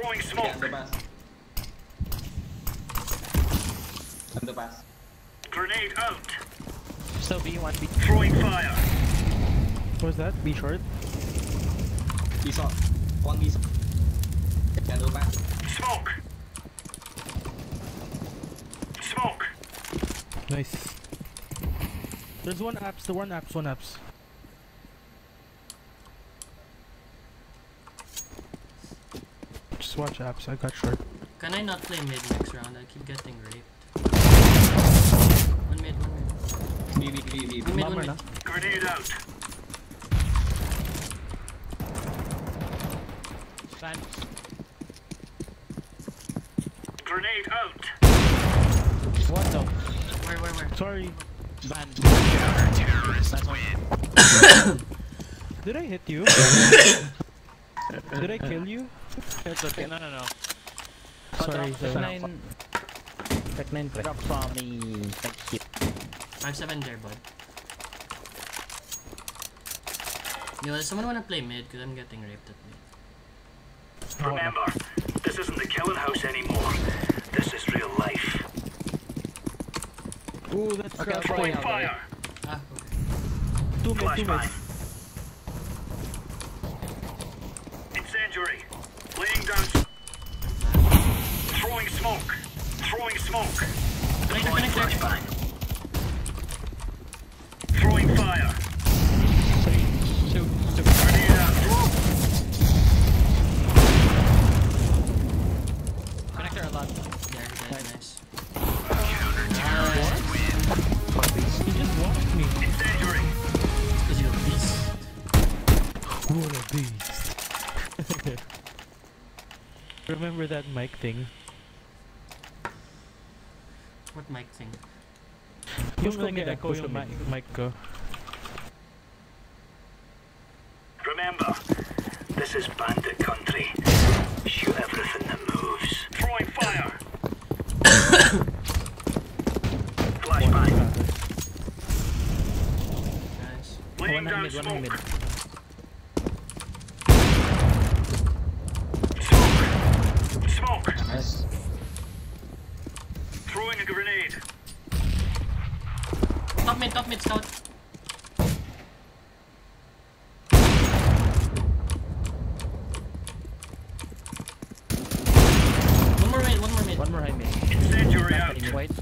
Throwing Yeah, smoke. underpass. Underpass. Grenade out. So B, one B. Throwing fire. What's that? Be short. He's short. One he's Yeah, underpass. Smoke. Smoke. Nice. There's one apps, the one apps, one apps. Watch apps, I got short. Can I not play mid next round? I keep getting raped. One mid, one mid. B, B, B, B, One mid, one mid. Grenade out. Fan. Grenade out. What though? Where, where, where? Sorry, Ban. Terrorists win. did I hit you? did I kill you? It's okay. No, no, no. Sorry, Tech sorry. nine. Tec nine. Drop from me. Thank you. I have seven there, bud. Yo, does someone wanna play mid? Cause I'm getting raped at mid. Remember, this isn't the killing house anymore. This is real life. Ooh, that's Okay, I'll Throwing out, fire. Ah, okay. two mid, two mid. Flashbang. Incendiary. Laying Throwing smoke. Throwing smoke. Throwing connector. flashbang. Throwing fire. Shoot. Shoot. Grenade out. Connector a lot. There, there, nice. Counter-terrorists win. He just watched me. Incendiary. Cause you're a beast. What a beast. Remember that mic thing? What mic thing? Yung ko, mid, nag-echo push yung mic, mic ko. Remember, this is bandit country. Shoot everything that moves. Throwing fire. Flashbang. Nice. Laying One down mid, one smoke. mid. Smoke. Smoke. Nice. Throwing a grenade. Top mid, top mid, scout. One more mid, one more mid. One more high mid. Incendiary out. White.